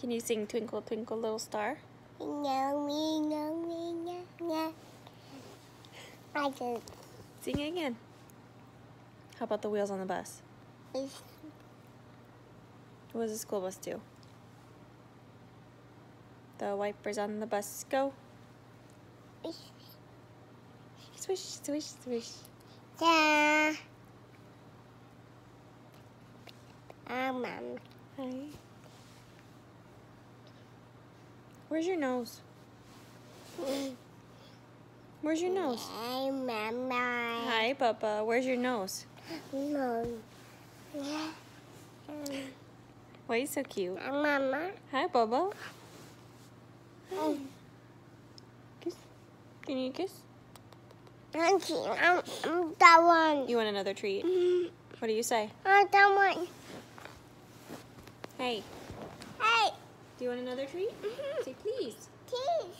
Can you sing Twinkle Twinkle Little Star? No, me, no, me, no, no. I just, Sing it again. How about the wheels on the bus? it's, What does the school bus do? The wipers on the bus go. Swish, swish, swish. yeah. Um, um, Hi. Where's your nose? Where's your nose? Hi, Mama. Hi, Papa. Where's your nose? No. Yeah. Why are you so cute? Mama. Hi, Bubba. Hi. Kiss. Can you kiss? I'm, I'm that one. You want another treat? Mm, What do you say? I'm that one. Hey, Hey. do you want another treat? Mhm. Say please. Please.